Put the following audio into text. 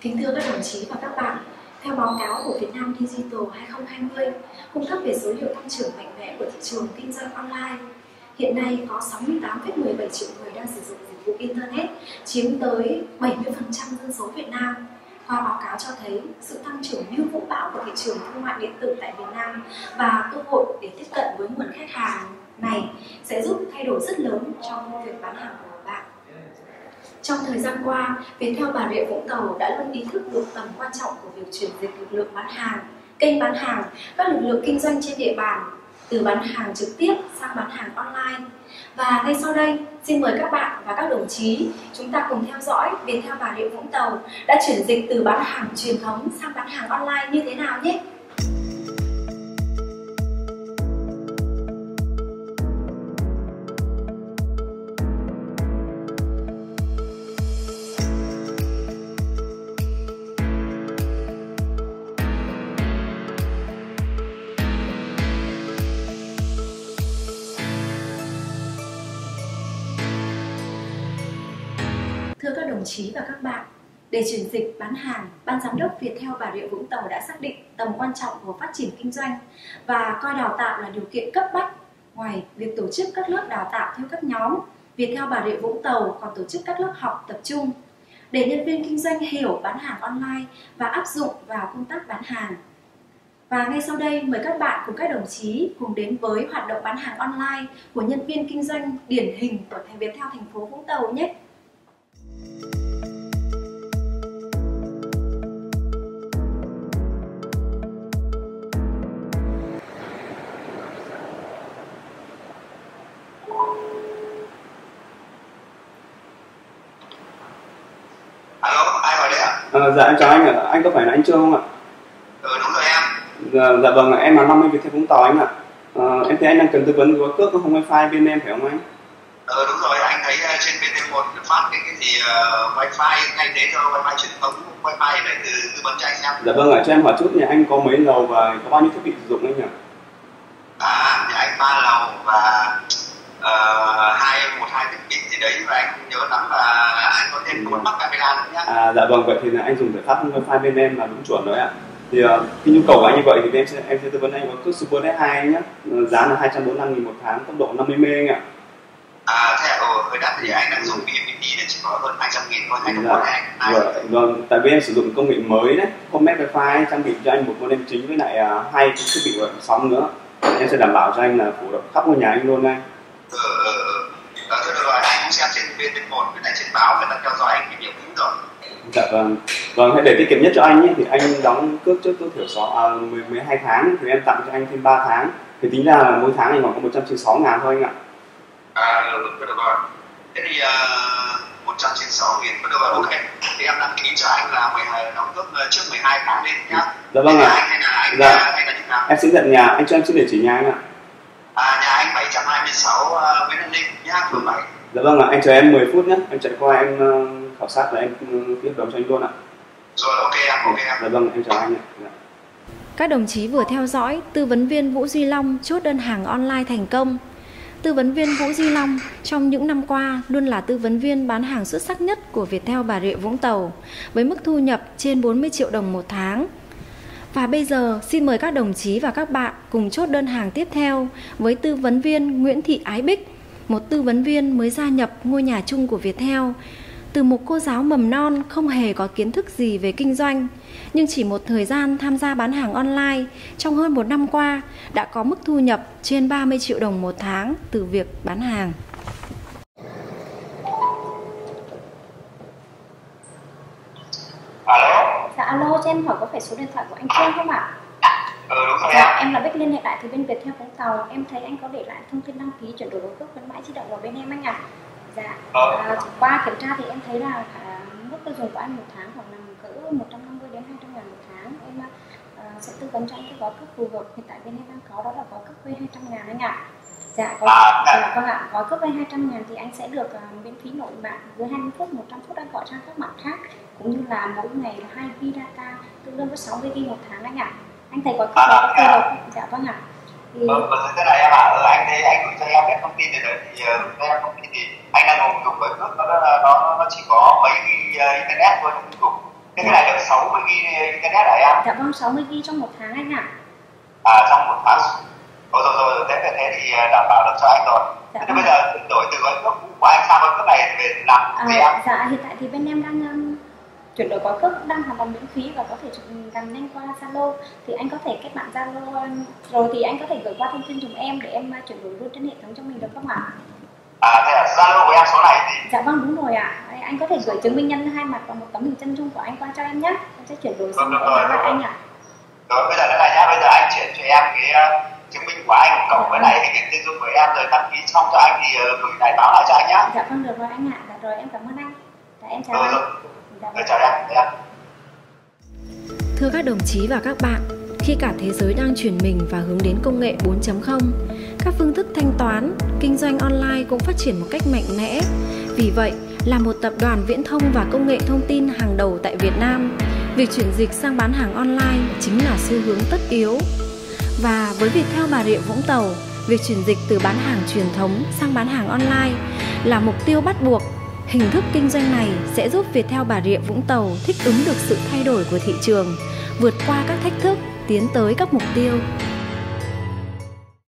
Kính thưa các đồng chí và các bạn, theo báo cáo của Việt Nam Digital 2020, cung cấp về số liệu tăng trưởng mạnh mẽ của thị trường kinh doanh online, hiện nay có 68,17 triệu người đang sử dụng dịch vụ Internet, chiếm tới 70% dân số Việt Nam. Qua báo cáo cho thấy sự tăng trưởng như vũ bão của thị trường thương mại điện tử tại Việt Nam và cơ hội để tiếp cận với nguồn khách hàng này sẽ giúp thay đổi rất lớn trong việc bán hàng của. Trong thời gian qua, Viettel Bà Rịa Vũng Tàu đã luôn ý thức được tầm quan trọng của việc chuyển dịch lực lượng bán hàng, kênh bán hàng, các lực lượng kinh doanh trên địa bàn từ bán hàng trực tiếp sang bán hàng online. Và ngay sau đây, xin mời các bạn và các đồng chí chúng ta cùng theo dõi Viettel Bà Rịa Vũng Tàu đã chuyển dịch từ bán hàng truyền thống sang bán hàng online như thế nào nhé. Đồng chí và các bạn, để chuyển dịch bán hàng, Ban Giám đốc Viettel Bà Rịa Vũng Tàu đã xác định tầm quan trọng của phát triển kinh doanh và coi đào tạo là điều kiện cấp bách. Ngoài việc tổ chức các lớp đào tạo theo các nhóm, Viettel Bà Rịa Vũng Tàu còn tổ chức các lớp học tập trung để nhân viên kinh doanh hiểu bán hàng online và áp dụng vào công tác bán hàng. Và ngay sau đây mời các bạn cùng các đồng chí cùng đến với hoạt động bán hàng online của nhân viên kinh doanh điển hình của thành Viettel thành phố Vũng Tàu nhé. À, dạ em chào anh ạ, anh có phải là anh Trương không ạ? Ừ, đúng rồi em. Dạ, dạ vâng, em là 50 Việt Theo Vũng Tàu anh ạ. À, em thấy anh đang cần tư vấn gói cước không wifi bên em phải không anh? Ừ, đúng rồi, anh thấy uh, trên BT1 phát cái cái gì uh, wifi thay thế cho wifi truyền thống, wifi này từ tư vấn cho anh xem. Dạ vâng ạ, cho em hỏi chút nhà anh có mấy lầu và có bao nhiêu thiết bị sử dụng anh ạ? À, nhà anh ba lầu và uh, hai một hai thiết bị gì đấy và anh nhớ lắm là anh có thêm một mắt camera nữa nhá. À dạ vâng, vậy thì là anh dùng giải pháp wifi bên em là đúng chuẩn rồi ạ. Thì uh, cái nhu cầu của anh như vậy thì em sẽ em sẽ tư vấn anh gói cước Super S2 anh nhé. Giá là 245 000 một tháng, tốc độ 50 m anh ạ. À, thế à, ừ, hơi đắt thì anh đang dùng VNPT nên chỉ có hơn 200 nghìn thôi, anh không Vâng, vâng, tại vì em sử dụng công nghệ mới đấy, Comet Wi-Fi trang bị cho anh một modem chính với lại à, hai cái thiết bị sóng nữa. Em sẽ đảm bảo cho anh là phủ rộng khắp ngôi nhà anh luôn anh. Ừ, ừ, ừ. Ờ, thôi được rồi, anh cũng xem trên BT1 với lại trên báo người ta theo dõi anh cái nhiều cũng rồi. Dạ vâng. Vâng, hãy để tiết kiệm nhất cho anh nhé, thì anh đóng cước trước tối thiểu 6, à, 10, 12 tháng, thì em tặng cho anh thêm 3 tháng. Thì tính ra là mỗi tháng anh khoảng có 196 ngàn thôi anh ạ. À, được rồi. Thế thì uh, 196 nghìn có được rồi, ok. Thì em đăng ký cho anh là 12 đóng cước uh, trước 12 tháng lên nhá. Dạ vâng là ạ. Anh hay là anh Dạ. uh, hay là như nào? Em sẽ nhận nhà, anh cho em xin địa chỉ nhà anh ạ. À, nhà anh 726 uh, Nguyễn Văn Linh nhá, phường 7. Dạ vâng ạ, anh chờ em 10 phút nhé, em chạy qua em ờ, khảo sát và em ừ, tiếp đồng cho anh luôn ạ. Rồi, ok em, ok em. Dạ vâng, em chào anh ạ. Dạ. Các đồng chí vừa theo dõi tư vấn viên Vũ Duy Long chốt đơn hàng online thành công. Tư vấn viên Vũ Duy Long trong những năm qua luôn là tư vấn viên bán hàng xuất sắc nhất của Viettel Bà Rịa Vũng Tàu với mức thu nhập trên 40 triệu đồng một tháng. Và bây giờ xin mời các đồng chí và các bạn cùng chốt đơn hàng tiếp theo với tư vấn viên Nguyễn Thị Ái Bích, một tư vấn viên mới gia nhập ngôi nhà chung của Viettel. Từ một cô giáo mầm non không hề có kiến thức gì về kinh doanh, nhưng chỉ một thời gian tham gia bán hàng online trong hơn một năm qua đã có mức thu nhập trên 30 triệu đồng một tháng từ việc bán hàng. Alo, Dạ alo, cho em hỏi có phải số điện thoại của anh Trương không ạ? ừ đúng rồi Dạ, em. em là Bích liên hệ lại từ bên Viettel Vũng Tàu. Em thấy anh có để lại thông tin đăng ký chuyển đổi đối cước khuyến mãi di động vào bên em anh ạ. Dạ, à, qua kiểm tra thì em thấy là mức tiêu dùng của anh một tháng khoảng nằm cỡ 150 đến 200 ngàn một tháng. Em à, sẽ tư vấn cho anh cái gói cước phù hợp. Hiện tại bên em đang có đó là gói cước vay 200 ngàn anh ạ. Dạ, gói, À, dạ. dạ, vâng ạ, gói cước vay 200 ngàn thì anh sẽ được à, miễn phí nội mạng dưới 20 phút, 100 phút anh gọi sang các mạng khác cũng như là mỗi ngày là 2 GB data tương đương với 60 GB một tháng anh ạ. Anh thấy gói cước À, đó có phù dạ. hợp không? Dạ vâng ạ. Ừ, ừ, thế này em ạ, ừ, anh thấy anh gửi cho em hết thông tin rồi đấy thì uh, em thông tin thì anh đang dùng dùng với cước nó nó nó nó chỉ có mấy cái uh, internet thôi không dùng Thế cái này được 60 GB internet hả em? Dạ vâng 60 GB trong một tháng anh ạ. À trong một tháng. Rồi rồi rồi, thế thế, thế thì đảm bảo được cho anh rồi. Dạ thế vâng. bây giờ đổi từ gói cước của anh sang gói cước này về làm À, gì em? dạ hiện tại thì bên em đang chuyển đổi gói cước đang hoàn toàn miễn phí và có thể chụp gần nhanh qua Zalo thì anh có thể kết bạn Zalo rồi thì anh có thể gửi qua thông tin dùm em để em uh, chuyển đổi luôn trên hệ thống cho mình được không ạ? À thế là Zalo của em số này thì Dạ vâng đúng rồi ạ. Đấy, Anh có thể gửi chứng minh nhân hai mặt và một tấm hình chân dung của anh qua cho em nhé. Em sẽ chuyển đổi sang Vâng, rồi, lại rồi. anh ạ. rồi bây giờ thế này nhá, bây giờ anh chuyển cho em cái ờ, chứng minh của anh cộng với lại cái tiền dung của em rồi đăng ký xong cho anh thì ờ, gửi lại báo lại cho anh nhá. Dạ vâng được rồi anh ạ. Dạ rồi em cảm ơn anh. Dạ em chào Rồi anh. rồi, Chào Thưa các đồng chí và các bạn, khi cả thế giới đang chuyển mình và hướng đến công nghệ 4.0, các phương thức thanh toán, kinh doanh online cũng phát triển một cách mạnh mẽ. Vì vậy, là một tập đoàn viễn thông và công nghệ thông tin hàng đầu tại Việt Nam, việc chuyển dịch sang bán hàng online chính là xu hướng tất yếu. Và với việc theo Bà Rịa Vũng Tàu, việc chuyển dịch từ bán hàng truyền thống sang bán hàng online là mục tiêu bắt buộc. Hình thức kinh doanh này sẽ giúp Viettel Bà Rịa Vũng Tàu thích ứng được sự thay đổi của thị trường, vượt qua các thách thức, tiến tới các mục tiêu.